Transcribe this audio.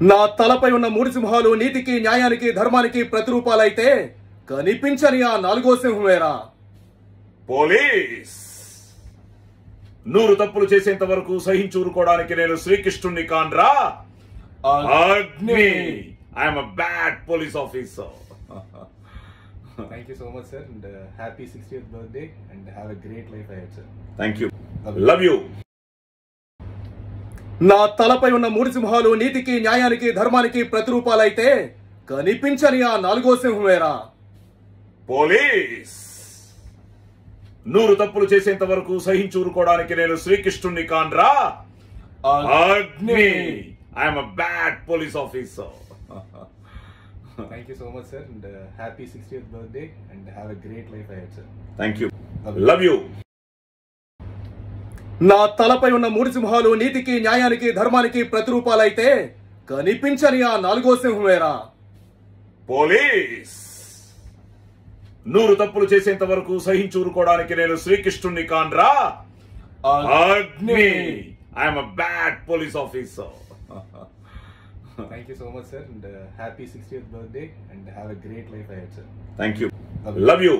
నా తలపై ఉన్న మూడు సింహాలు నీతికి న్యాయానికి ధర్మానికి ప్రతిరూపాలైతే కనిపించని ఆ నాలుగో సింహమేరా. పోలీస్! నూరు తప్పులు చేసేంత వరకు సహించూరుకోవడానికి నేను శ్రీకృష్ణుణ్ణి కాన్రా? Agni! I'm a bad police officer thank you so much sir and happy sixtieth birthday and have a great life అయ్యారు sir thank you love you నా తలపై ఉన్న మూడు సింహాలు నీతికి న్యాయానికి ధర్మానికి ప్రతిరూపాలైతే కనిపించని ఆ నాలుగో సింహమేరా. పోలీస్! నూరు తప్పులు చేసేంత వరకు సహించూరుకోవడానికి నేను శ్రీకృష్ణుణ్ణి కాన్రా? Agni! I'm a bad police officer thank you so much sir and happy sixtieth birthday and have a great life అయ్యారు sir thank you love you నా తలపై ఉన్న మూడు సింహాలు నీతికి న్యాయానికి ధర్మానికి ప్రతిరూపాలైతే కనిపించని ఆ నాలుగో సింహమేరా. పోలీస్! నూరు తప్పులు చేసేంత వరకు సహించూరుకోవడానికి నేను శ్రీకృష్ణుణ్ణి కాన్రా? Agni! I'm a bad police officer thank you so much sir and happy sixtieth birthday and have a great life అయ్యారు sir thank you love you